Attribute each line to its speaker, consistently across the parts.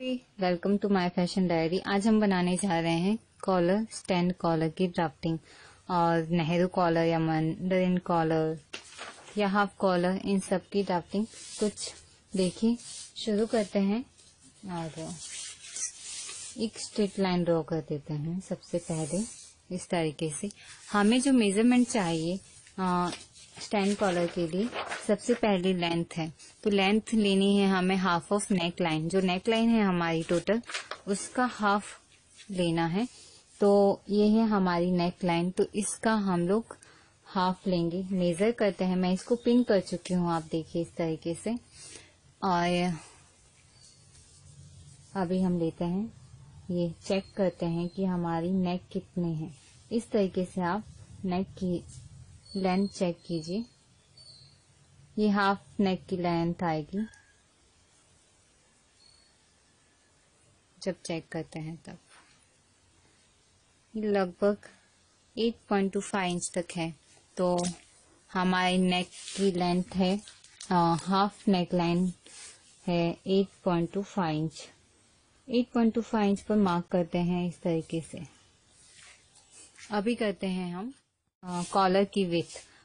Speaker 1: Welcome to my fashion diary आज हम बनाने जा रहे हैं कॉलर स्टैंड कॉलर की ड्राफ्टिंग और नेहरू कॉलर या मंडरिन कॉलर या हाफ़ कॉलर इन सब की ड्राफ्टिंग कुछ देखिए, शुरू करते हैं और एक स्ट्रेट लाइन ड्रॉ कर देते हैं सबसे पहले, इस तरीके से। हमें जो मेज़रमेंट चाहिए स्टैंड कॉलर के लिए सबसे पहले लेंथ है। तो लेंथ लेनी है हमें हाफ़ ऑफ़ नेक लाइन जो नेक लाइन है हमारी टोटल उसका हाफ़ लेना है। तो ये है हमारी नेक लाइन तो इसका हम लोग हाफ़ लेंगे। मेजर करते हैं। मैं इसको पिन कर चुकी हूँ, आप देखिए इस तरीके से। और अभी हम लेते हैं। ये चेक करते हैं कि हमारी नेक कितने हैं। इस तरीके से आप नेक की लेंथ चेक कीजिए। ये हाफ़ नेक की लेंथ आएगी। जब चेक करते हैं तब। लगभग 8.25 इंच तक है। तो हमारी नेक की लेंथ है आ, हाफ़ नेक लाइन है 8.25 इंच 8.25 इंच पर मार्क करते हैं इस तरीके से। अभी करते हैं हम कॉलर की विथ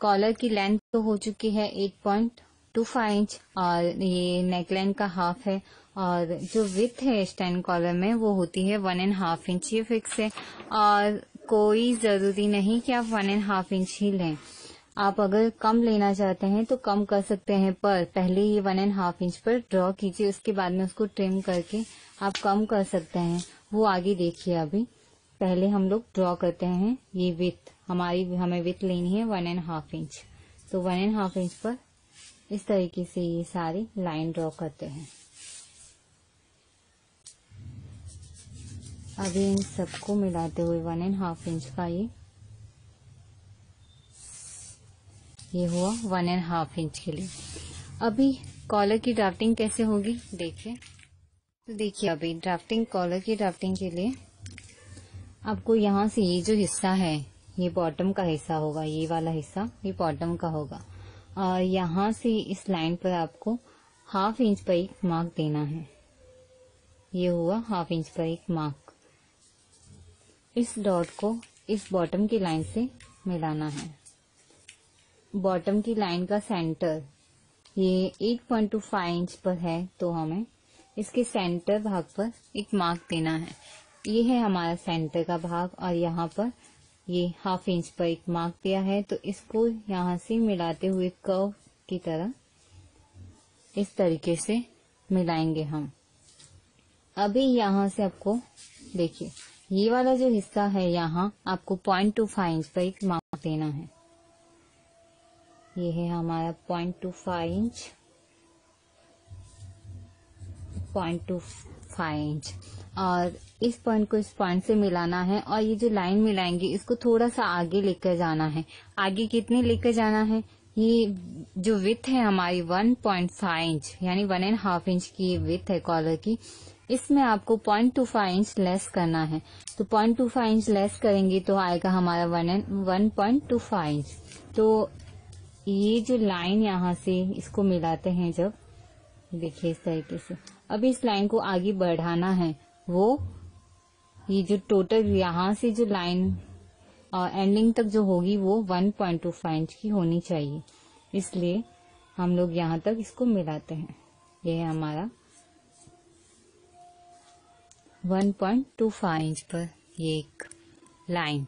Speaker 1: कॉलर की लेंथ तो हो चुकी है 8.25 इंच और ये नेकलाइन का हाफ़ है और जो विथ है स्टैंड कॉलर में वो होती है वन एंड हाफ़ इंच ये फिक्स है। और कोई ज़रूरी नहीं कि आप वन एंड हाफ़ इंच ही लें। आप अगर कम लेना चाहते हैं तो कम कर सकते हैं, पर पहले ये वन एंड हाफ़ इंच पर ड्रॉ कीजिए, उसके बाद में उसको ट्रिम करके आप कम कर सकते हैं। वो आगे देखिए अभी। पहले हम लोग ड्रॉ करते हैं ये विथ हमारी, हमें विथ लेनी है वन एंड हाफ़ इंच तो वन एंड हाफ़ इंच पर इस तरीके से ये सारी लाइन ड्रॉ करते हैं। अभी इन सबको मिलाते हुए वन एंड हाफ़ इंच का ये ये हुआ वन एंड हाफ़ इंच के लिए। अभी कॉलर की ड्राफ्टिंग कैसे होगी? देखिए। तो देखिए अभी ड्राफ्टिंग कॉलर की ड्राफ्टिंग के लिए आपको यहाँ से ये जो हिस्सा है ये बॉटम का हिस्सा होगा, ये वाला हिस्सा, ये बॉटम का होगा। और यहाँ से इस लाइन पर आपको हाफ़ इंच पर एक मार्क देना है। ये हुआ हाफ़ इंच पर एक मार्क इस डॉट को इस बॉटम की लाइन से मिलाना है। बॉटम की लाइन का सेंटर ये 8.25 इंच पर है तो हमें इसके सेंटर भाग पर एक मार्क देना है। ये है हमारा सेंटर का भाग, और यहाँ पर ये हाफ़ इंच पर एक मार्क दिया है तो इसको यहाँ से मिलाते हुए कर्व की तरह इस तरीके से मिलाएँगे हम। अभी यहाँ से आपको देखिए, ये वाला जो हिस्सा है यहाँ आपको पॉइंट टू फाइव इंच पर एक मार्क देना है। ये है हमारा point two five inch point two inch और इस पॉइंट को इस पॉइंट से मिलाना है और ये जो लाइन मिलाएँगे, इसको थोड़ा सा आगे लेकर जाना है। आगे कितने लेकर जाना है? ये जो विथ है हमारी 1.5 इंच यानी वन एंड हाफ़ इंच की विथ है कॉलर की। इसमें आपको 0.25 इंच लेस करना है। तो 0.25 इंच लेस करेंगे तो आएगा हमारा one and one point two five inch तो ये जो लाइन यहाँ से इसको मिलाते हैं जब, देखिए इस तरीके से। अब इस लाइन को आगे बढ़ाना है। वो, ये जो टोटल यहाँ से जो लाइन एंडिंग तक जो होगी वो 1.25 इंच की होनी चाहिए। इसलिए हम लोग यहाँ तक इसको मिलाते हैं। ये है हमारा 1.25 इंच पर ये एक लाइन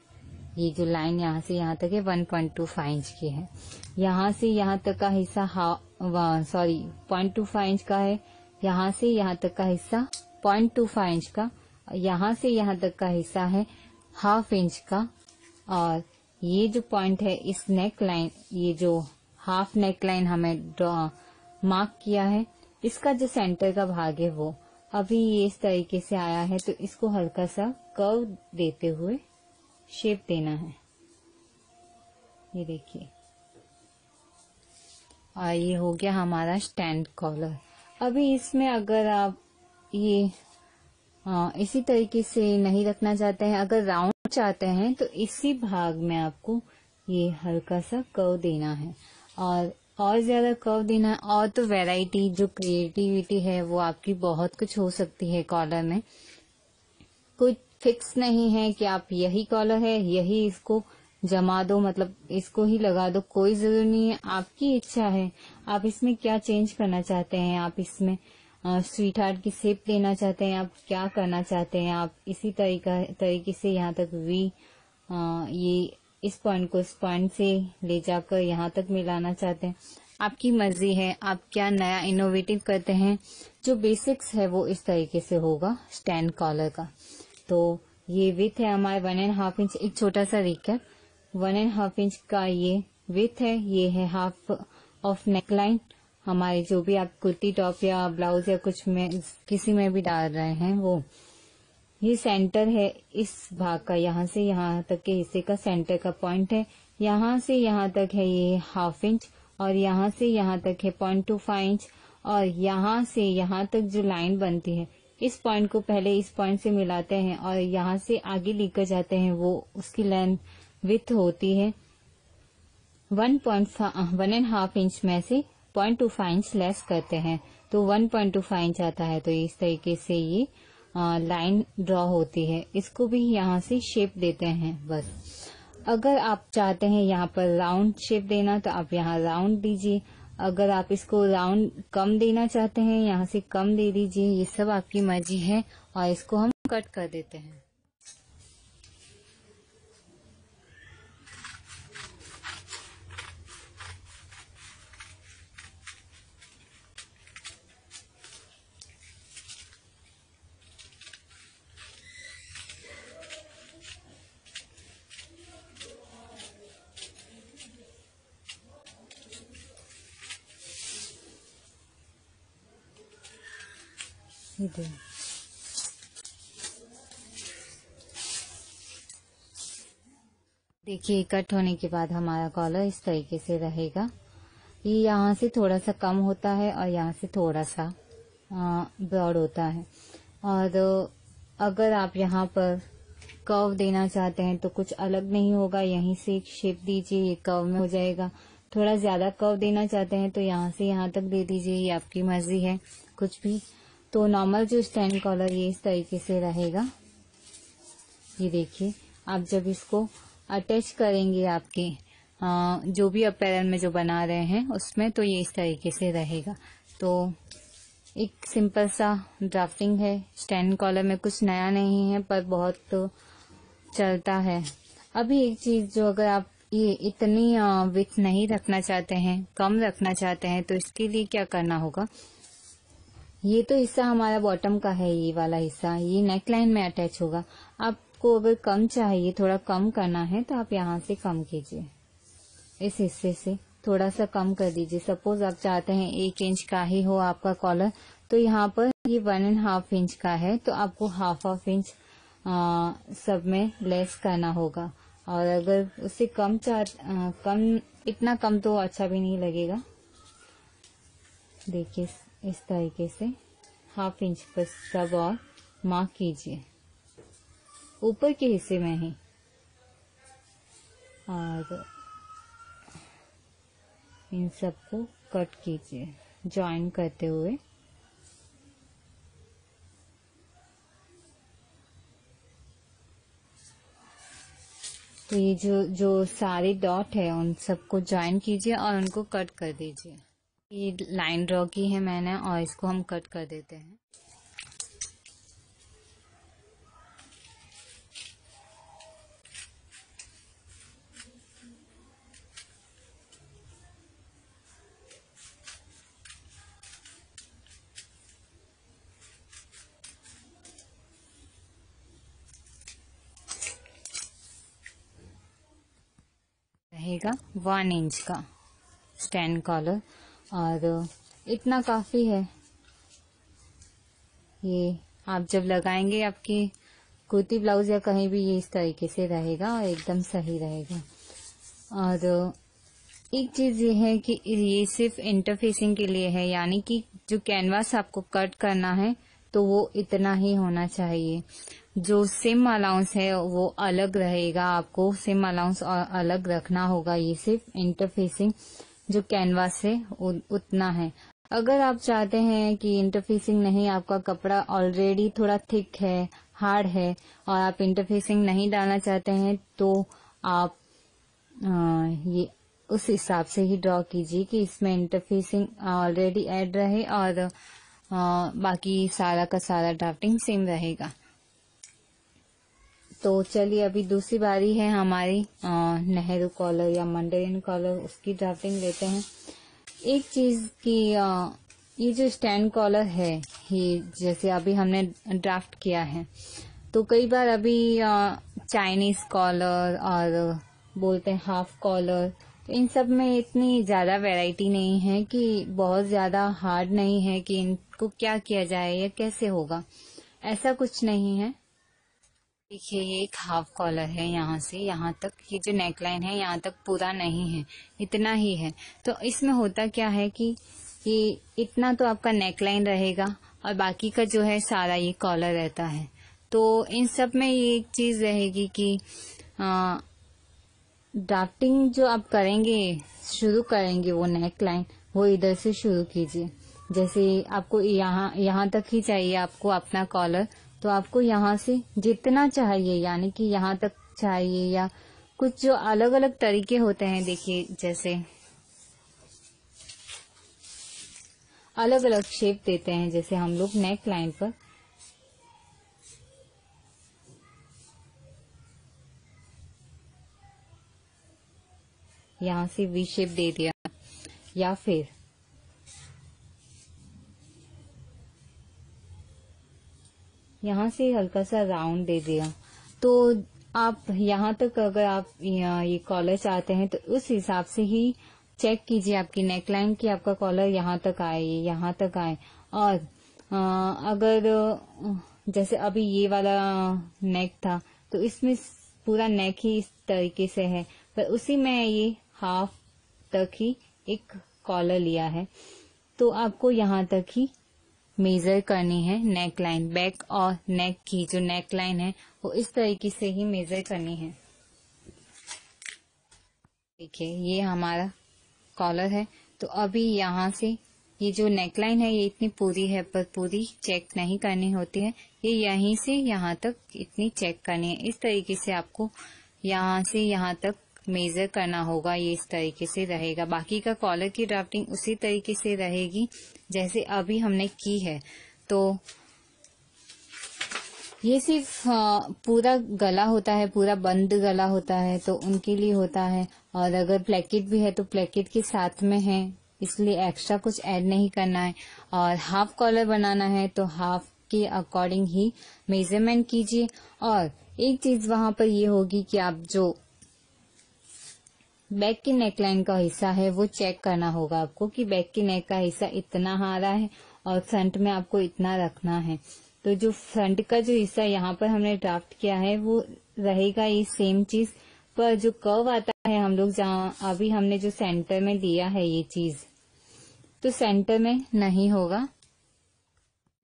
Speaker 1: ये जो लाइन यहाँ से यहाँ तक है 1.25 इंच की है। यहाँ से यहाँ तक का हिस्सा सॉरी 0.25 इंच का है। यहाँ से यहाँ तक का हिस्सा पॉइंट टू फाइव इंच का, यहाँ से यहाँ तक का हिस्सा है हाफ़ इंच का, और ये जो पॉइंट है, इस नेक लाइन ये जो हाफ़ नेक लाइन हमें मार्क किया है, इसका जो सेंटर का भाग है वो, अभी ये इस तरीके से आया है तो इसको हल्का सा कर्व देते हुए शेप देना है। ये देखिए। और ये हो गया हमारा स्टैंड कॉलर अभी इसमें अगर आप ये आ, इसी तरीके से नहीं रखना चाहते हैं अगर राउंड चाहते हैं तो इसी भाग में आपको ये हल्का सा कर्व देना है। और और ज़्यादा कर्व देना है और तो वैरायटी जो क्रिएटिविटी है वो आपकी बहुत कुछ हो सकती है कॉलर में। कुछ फिक्स नहीं है कि आप यही कॉलर है यही इसको जमा दो मतलब इसको ही लगा दो कोई ज़रूरी नहीं है आपकी इच्छा है। आप इसमें क्या चेंज करना चाहते हैं? आप इसमें स्वीट हार्ट की सेप देना चाहते हैं? आप क्या करना चाहते हैं? आप इसी तरीका तरीके से यहाँ तक वी आ, ये इस पॉइंट को इस पॉइंट से ले जाकर यहाँ तक मिलाना चाहते हैं। आपकी मर्ज़ी है आप क्या नया इनोवेटिव करते हैं? जो बेसिक्स है वो इस तरीके से होगा स्टैंड कॉलर का। तो ये विथ है हमारे वन एंड हाफ़ इंच एक छोटा सा recap one and half inch का ये विथ है, ये है हाफ़ ऑफ़ नेकलाइन हमारे जो भी आप कुर्ती टॉप या ब्लाउज या कुछ में, किसी में भी डाल रहे हैं वो, ये सेंटर है इस भाग का, यहाँ से यहाँ तक के हिस्से का सेंटर का पॉइंट है. यहाँ से यहाँ तक है ये हाफ़ इंच और यहाँ से यहाँ तक है पॉइंट टू फाइव इंच और यहाँ से यहाँ तक जो लाइन बनती है, इस पॉइंट को पहले इस पॉइंट से मिलाते हैं और यहाँ से आगे लेकर जाते हैं वो उसकी लेंथ विथ होती है। One point one and half inch में से point two five inch less करते हैं। तो one point two five inch आता है। तो इस तरीके से ये लाइन ड्रॉ होती है। इसको भी यहाँ से शेप देते हैं। बस। अगर आप चाहते हैं यहाँ पर राउंड शेप देना तो आप यहाँ राउंड दीजिए। अगर आप इसको राउंड कम देना चाहते हैं, यहाँ से कम दे दीजिए। ये सब आपकी मर्ज़ी है और इसको हम कट कर देते हैं। इधर देखिए कट होने के बाद हमारा कॉलर इस तरीके से रहेगा। ये यहाँ से थोड़ा सा कम होता है और यहाँ से थोड़ा सा ब्रॉड होता है। और अगर आप यहाँ पर कर्व देना चाहते हैं तो कुछ अलग नहीं होगा। यहीं से एक शेप दीजिए, ये कर्व में हो जाएगा। थोड़ा ज़्यादा कर्व देना चाहते हैं तो यहाँ से यहाँ तक दे दीजिए, ये आपकी मर्ज़ी है। कुछ भी तो नॉर्मल जो स्टैंड कॉलर ये इस तरीके से रहेगा। ये देखिए आप जब इसको अटैच करेंगे आपके आ, जो भी अपैरल में जो बना रहे हैं उसमें तो ये इस तरीके से रहेगा। तो एक सिंपल सा ड्राफ्टिंग है। स्टैंड कॉलर में कुछ नया नहीं है पर बहुत तो चलता है। अभी एक चीज़ जो अगर आप ये इतनी विथ नहीं रखना चाहते हैं कम रखना चाहते हैं तो इसके लिए क्या करना होगा? ये तो हिस्सा हमारा बॉटम का है, ये वाला हिस्सा। ये नेक लाइन में अटैच होगा। आपको अगर कम चाहिए, थोड़ा कम करना है तो आप यहाँ से कम कीजिए। इस हिस्से से थोड़ा सा कम कर दीजिए। सपोज़ आप चाहते हैं एक इंच का ही हो आपका कॉलर तो यहाँ पर ये वन एंड हाफ़ इंच का है तो आपको हाफ़ हाफ़ इंच सब में लेस करना होगा। और अगर उससे कम चाह कम, इतना कम तो अच्छा भी नहीं लगेगा। देखिए। इस तरीके से हाफ़ इंच पर सब और मार्क कीजिए। ऊपर के हिस्से में ही। और इन सबको कट कीजिए ज्वाइन करते हुए। तो ये जो जो सारे डॉट है, उन सबको ज्वाइन कीजिए और उनको कट कर दीजिए। लाइन ड्रॉ की है मैंने और इसको हम कट कर देते हैं। रहेगा वन इंच का स्टैंड कॉलर और इतना काफ़ी है। ये आप जब लगाएँगे आपकी कुर्ती, ब्लाउज या कहीं भी, ये इस तरीके से रहेगा और एकदम सही रहेगा। और एक चीज़ ये है कि ये सिर्फ़ इंटरफेसिंग के लिए है, यानी कि जो कैनवास आपको कट करना है तो वो इतना ही होना चाहिए। जो सिम अलाउंस है, वो अलग रहेगा। आपको सिम अलाउंस अलग रखना होगा, ये सिर्फ़ इंटरफेसिंग जो कैनवास है उतना है। अगर आप चाहते हैं कि इंटरफेसिंग नहीं आपका कपड़ा ऑलरेडी थोड़ा थिक है हार्ड है और आप इंटरफेसिंग नहीं डालना चाहते हैं तो आप आ, ये उस हिसाब से ही ड्रॉ कीजिए कि इसमें इंटरफेसिंग ऑलरेडी ऐड रहे और आ, बाकी सारा का सारा ड्राफ्टिंग सेम रहेगा। तो चलिए अभी दूसरी बारी है हमारी नेहरू कॉलर या मंडेरियन कॉलर उसकी ड्राफ्टिंग लेते हैं। एक चीज़ की आ, ये जो स्टैंड कॉलर है ये जैसे अभी हमने ड्राफ्ट किया है तो कई बार अभी चाइनीज़ कॉलर और बोलते हैं हाफ़ कॉलर तो इन सब में इतनी ज़्यादा वैरायटी नहीं है कि बहुत ज़्यादा हार्ड नहीं है कि इनको क्या किया जाए या कैसे होगा। ऐसा कुछ नहीं है। देखिए, ये एक हाफ़ कॉलर है यहाँ से, यहाँ तक ये जो नेकलाइन है, यहाँ तक पूरा नहीं है, इतना ही है। तो इसमें होता क्या है कि ये इतना तो आपका नेकलाइन रहेगा और बाकी का जो है सारा ये कॉलर रहता है। तो इन सब में ये एक चीज़ रहेगी कि ड्राफ्टिंग जो आप करेंगे, शुरू करेंगे वो नेकलाइन वो इधर से शुरू कीजिए। जैसे आपको यहाँ यहाँ तक ही चाहिए आपको अपना कॉलर तो आपको यहाँ से जितना चाहिए, यानी कि यहाँ तक चाहिए या कुछ जो अलग अलग तरीके होते हैं, देखिए, जैसे अलग अलग शेप देते हैं, जैसे हम लोग नेक लाइन पर। यहाँ से वी शेप दे दिया। या फिर यहाँ से हल्का सा राउंड दे दिया। तो आप यहाँ तक अगर आप ये कॉलर चाहते हैं तो उस हिसाब से ही चेक कीजिए आपकी नेकलाइन की आपका कॉलर यहाँ तक आए यहाँ तक आए। और आ, अगर जैसे अभी ये वाला नेक था तो इसमें पूरा नेक ही इस तरीके से है। पर उसी में ये हाफ़ तक ही एक कॉलर लिया है। तो आपको यहाँ तक ही मेजर करनी है नेक लाइन बैक और नेक की जो नेक लाइन है, वो इस तरीके से ही मेजर करनी है। देखिए, ये हमारा कॉलर है। तो अभी यहाँ से ये जो नेक लाइन है, ये इतनी पूरी है, पर पूरी चेक नहीं करनी होती है। ये यहीं से यहाँ तक इतनी चेक करनी है। इस तरीके से आपको यहाँ से यहाँ तक मेजर करना होगा, ये इस तरीके से रहेगा। बाकी का कॉलर की ड्राफ्टिंग उसी तरीके से रहेगी। जैसे अभी हमने की है। तो ये सिर्फ़ पूरा गला होता है, पूरा बंद गला होता है तो उनके लिए होता है। और अगर प्लेकेट भी है तो प्लेकेट के साथ में है। इसलिए एक्स्ट्रा कुछ ऐड नहीं करना है। और हाफ़ कॉलर बनाना है तो हाफ़ के अकॉर्डिंग ही मेज़रमेंट कीजिए। और एक चीज़ वहाँ पर ये होगी कि आप जो बैक की नेकलाइन का हिस्सा है, वो चेक करना होगा आपको कि बैक की नेक का हिस्सा इतना हारा है और फ्रंट में आपको इतना रखना है। तो जो फ्रंट का जो हिस्सा यहाँ पर हमने ड्राफ्ट किया है, वो रहेगा ये सेम चीज़, पर जो कर्व आता है हम लोग जहाँ अभी हमने जो सेंटर में दिया है ये चीज़ तो सेंटर में नहीं होगा।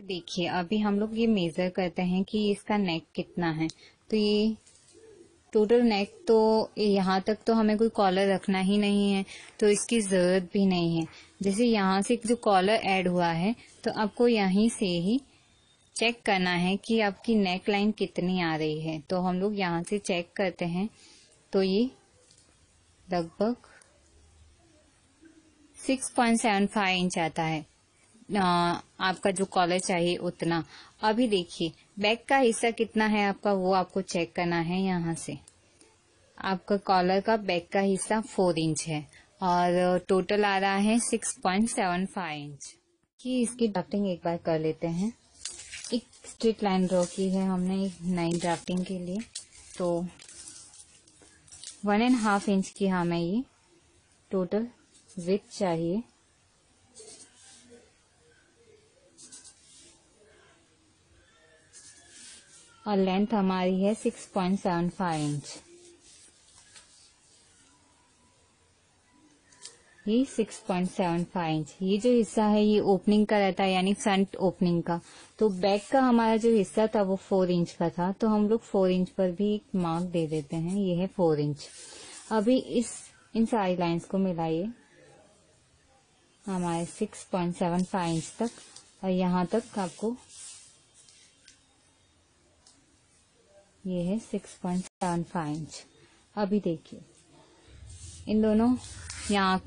Speaker 1: देखिए, अभी हम लोग ये मेजर करते हैं कि इसका नेक कितना है। तो ये टोटल नेक तो यहाँ तक तो हमें कोई कॉलर रखना ही नहीं है तो इसकी ज़रूरत भी नहीं है। जैसे यहाँ से जो कॉलर ऐड हुआ है तो आपको यहीं से ही चेक करना है कि आपकी नेक लाइन कितनी आ रही है। तो हम लोग यहाँ से चेक करते हैं तो ये लगभग 6.75 इंच आता है। आ, आपका जो कॉलर चाहिए उतना। अभी देखिए बैक का हिस्सा कितना है आपका? वो आपको चेक करना है यहाँ से। आपका कॉलर का बैक का हिस्सा फोर इंच है और टोटल आ रहा है six point seven five inch की इसकी ड्राफ्टिंग एक बार कर लेते हैं। एक स्ट्रिट लाइन ड्रॉ की है हमने एक नई ड्राफ्टिंग के लिए। तो वन एंड हाफ़ इंच की हमें ये टोटल विथ चाहिए। और लेंथ हमारी है 6.75 इंच। ये 6.75 इंच। ये जो हिस्सा है, ये ओपनिंग का रहता है, यानी फ्रंट ओपनिंग का। तो बैक का हमारा जो हिस्सा था, वो फोर इंच का था। तो हम लोग फोर इंच पर भी एक मार्क दे देते हैं। ये है फोर इंच। अभी इस, इन सारी लाइंस को मिलाइए। हमारे six point seven five inch तक, और यहाँ तक आपको ये है six point seven five inch अभी देखिए। इन दोनों यहाँ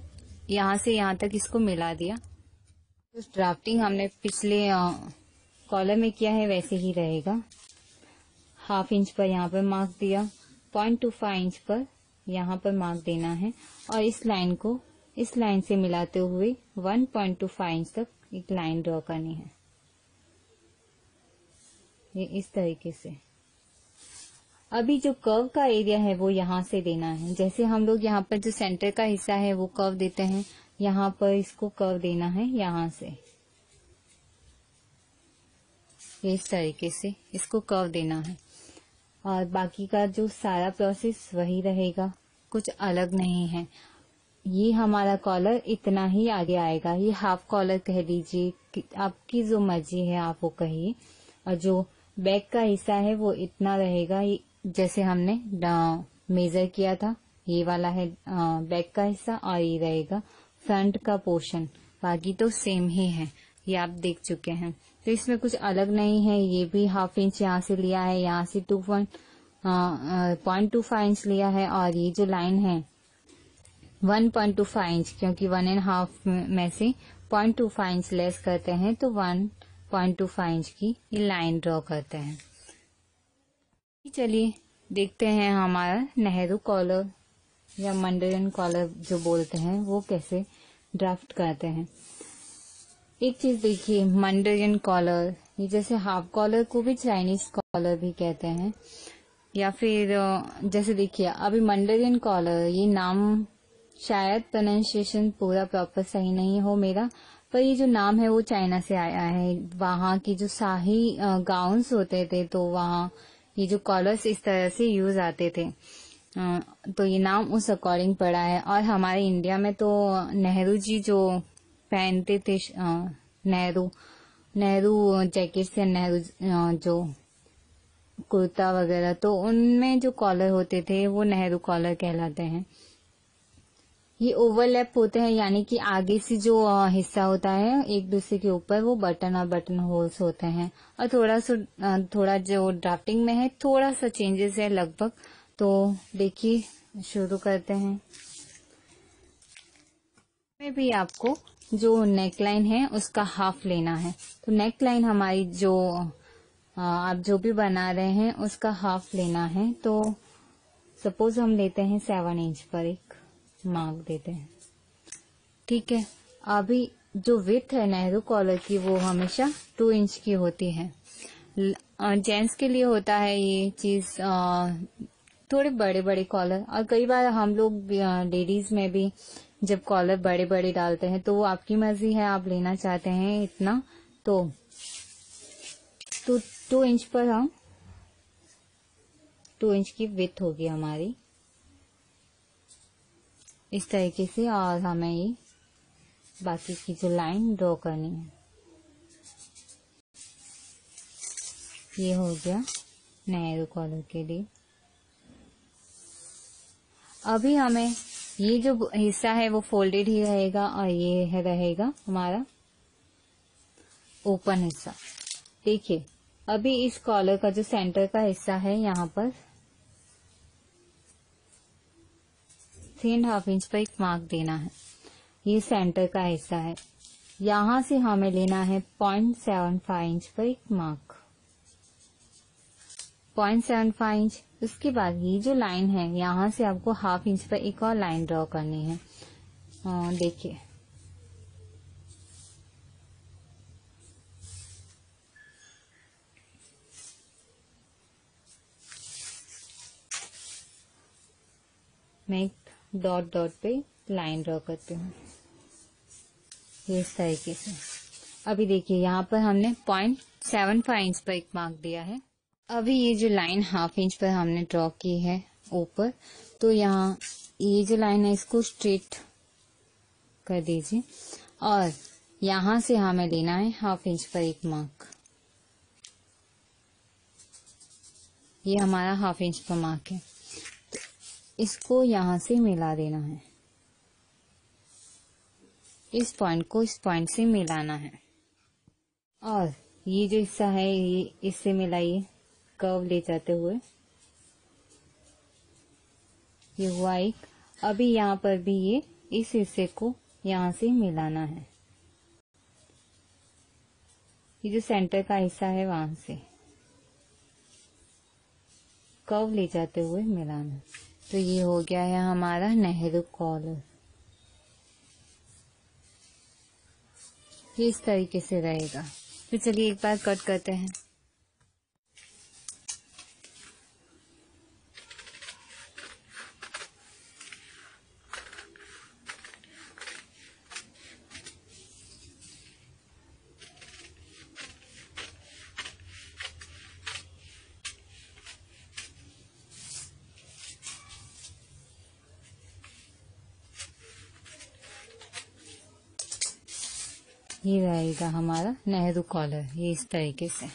Speaker 1: यहाँ से यहाँ तक इसको मिला दिया। तो ड्राफ्टिंग हमने पिछले कॉलर में किया है वैसे ही रहेगा। हाफ़ इंच पर यहाँ पर मार्क दिया। पॉइंट टू फाइव इंच पर यहाँ पर मार्क देना है। और इस लाइन को, इस लाइन से मिलाते हुए one point two five inch तक एक लाइन ड्रॉ करनी है। ये इस तरीके से। अभी जो कर्व का एरिया है, वो यहाँ से देना है। जैसे हम लोग यहाँ पर जो सेंटर का हिस्सा है, वो कर्व देते हैं। यहाँ पर इसको कर्व देना है, यहाँ से। इस तरीके से इसको कर्व देना है। और बाकी का जो सारा प्रोसेस वही रहेगा। कुछ अलग नहीं है। ये हमारा कॉलर इतना ही आगे आएगा। ये हाफ़ कॉलर कह दीजिए आपकी जो मर्ज़ी है, आप वो कहिए। और जो बैक का हिस्सा है, वो इतना रहेगा। जैसे हमने मेजर किया था, ये वाला है बैक का हिस्सा और ये रहेगा फ्रंट का पोर्शन बाकी तो सेम ही है, ये आप देख चुके हैं। तो इसमें कुछ अलग नहीं है, ये भी हाफ़ इंच यहाँ से लिया है, यहाँ से two point point two five inch लिया है और ये जो लाइन है one point two five inch क्योंकि वन एंड हाफ़ में से point two five inch less करते हैं तो one point two five inch की लाइन ड्रॉ करते हैं। चलिए, देखते हैं हमारा नेहरू कॉलर या मंडरियन कॉलर जो बोलते हैं, वो कैसे ड्राफ्ट करते हैं। एक चीज़ देखिए मंडरियन कॉलर ये जैसे हाफ़ कॉलर को भी चाइनीज़ कॉलर भी कहते हैं। या फिर जैसे देखिए, अभी मंडरियन कॉलर ये नाम शायद प्रोनाउंसिएशन पूरा प्रॉपर सही नहीं हो मेरा, पर ये जो नाम है वो चाइना से आया है। वहाँ की जो शाही गाउन्स होते थे तो वहाँ ये जो कॉलर्स इस तरह से यूज़ आते थे। तो ये नाम उस अकॉर्डिंग पड़ा है। और हमारे इंडिया में तो नेहरू जी जो पहनते थे नेहरू नेहरू जैकेट से नेहरू जो कुर्ता वगैरह तो उनमें जो कॉलर होते थे, वो नेहरू कॉलर कहलाते हैं। ये ओवरलैप होते हैं, यानी कि आगे से जो हिस्सा होता है, एक दूसरे के ऊपर वो बटन और बटन होल्स होते हैं। और थोड़ा सा थोड़ा जो ड्राफ्टिंग में है, थोड़ा सा चेंजेस है लगभग। तो देखिए, शुरू करते हैं। में भी आपको जो नेक लाइन है, उसका हाफ़ लेना है। तो नेक लाइन हमारी जो आप जो भी बना रहे हैं, उसका हाफ़ लेना है। तो सपोज़ हम लेते हैं सेवन इंच पर एक। मार्क देते हैं। ठीक है, अभी जो विथ है नेहरू कॉलर की, वो हमेशा टू इंच की होती है। जेंट्स के लिए होता है ये चीज़ थोड़े बड़े बड़े कॉलर और कई बार हम लोग लेडीज़ में भी जब कॉलर बड़े बड़े डालते हैं तो वो आपकी मर्ज़ी है, आप लेना चाहते हैं इतना तो टू टू इंच पर हम टू इंच की विथ होगी हमारी। इस तरीके से और हमें ये बाकी की जो लाइन ड्रॉ करनी है। ये हो गया नेहरू कॉलर के लिए। अभी हमें ये जो हिस्सा है वो फोल्डेड ही रहेगा और ये है रहेगा हमारा ओपन हिस्सा। देखिए, अभी इस कॉलर का जो सेंटर का हिस्सा है यहाँ पर थ्री एंड हाफ़ इंच पर एक मार्क देना है। ये सेंटर का हिस्सा है। यहाँ से हमें लेना है पॉइंट सेवन फाइव इंच पर एक mark point seven five inch उसके बाद ये जो लाइन है, यहाँ से आपको हाफ़ इंच पर एक और लाइन ड्रॉ करनी है। देखिए। मैं एक डॉट डॉट पे लाइन ड्रॉ करती हूँ। इस तरीके से। अभी देखिए, यहाँ पर हमने पॉइंट सेवन फाइव इंच पर एक मार्क दिया है। अभी ये जो लाइन हाफ़ इंच पर हमने ड्रॉ की है ऊपर तो यहाँ ये जो लाइन है, इसको स्ट्रेट कर दीजिए। और यहाँ से हमें लेना है हाफ़ इंच पर एक मार्क ये हमारा हाफ़ इंच पर मार्क है। इसको यहाँ से मिला देना है। इस पॉइंट को इस पॉइंट से मिलाना है। और ये जो हिस्सा है, ये इससे मिलाइए कर्व ले जाते हुए। ये हुआ एक। अभी यहाँ पर भी ये इस हिस्से को यहाँ से मिलाना है। ये जो सेंटर का हिस्सा है वहाँ से। कर्व ले जाते हुए मिलाना। तो ये हो गया है हमारा नेहरू कॉलर ये इस तरीके से रहेगा। तो चलिए एक बार कट करते हैं ये रहेगा हमारा नेहरू कॉलर ये इस तरीके से।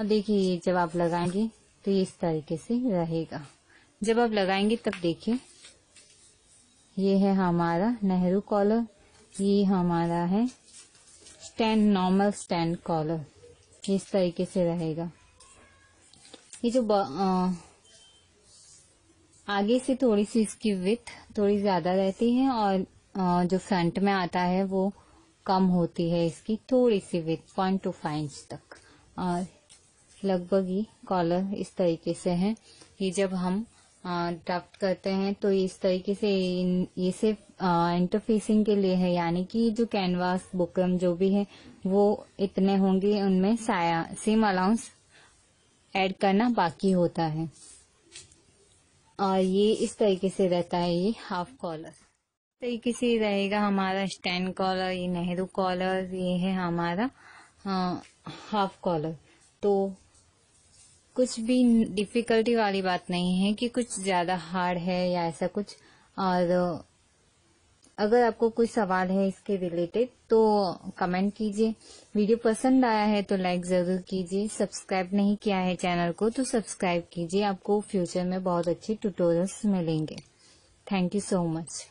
Speaker 1: अब देखिए जब आप लगाएँगे तो ये इस तरीके से रहेगा। जब आप लगाएँगे तब देखिए ये है हमारा नेहरू कॉलर ये हमारा है स्टैंड नॉर्मल स्टैंड कॉलर इस तरीके से रहेगा। ये जो आ, आगे से थोड़ी सी इसकी विथ थोड़ी ज़्यादा रहती है और आ, जो फ्रंट में आता है वो कम होती है इसकी थोड़ी सी width point two five inch तक। और लगभग ही कॉलर इस तरीके से है। ये जब हम ड्राफ्ट करते हैं तो इस तरीके से ये सिर्फ़ इंटरफेसिंग के लिए है। यानी कि जो कैनवास बुकरम जो भी है, वो इतने होंगे, उनमें साया सेम अलाउंस ऐड करना बाकी होता है। और ये इस तरीके से रहता है, ये हाफ़ कॉलर तरीके से रहेगा हमारा स्टैंड कॉलर, ये नेहरू कॉलर, ये है हमारा हाफ़ कॉलर। तो कुछ भी डिफिकल्टी वाली बात नहीं है कि कुछ ज़्यादा हार्ड है या ऐसा कुछ। और अगर आपको कोई सवाल है इसके रिलेटेड तो कमेंट कीजिए। वीडियो पसंद आया है तो लाइक ज़रूर कीजिए। सब्सक्राइब नहीं किया है चैनल को तो सब्सक्राइब कीजिए। आपको फ्यूचर में बहुत अच्छे ट्यूटोरियल्स मिलेंगे। Thank you so much.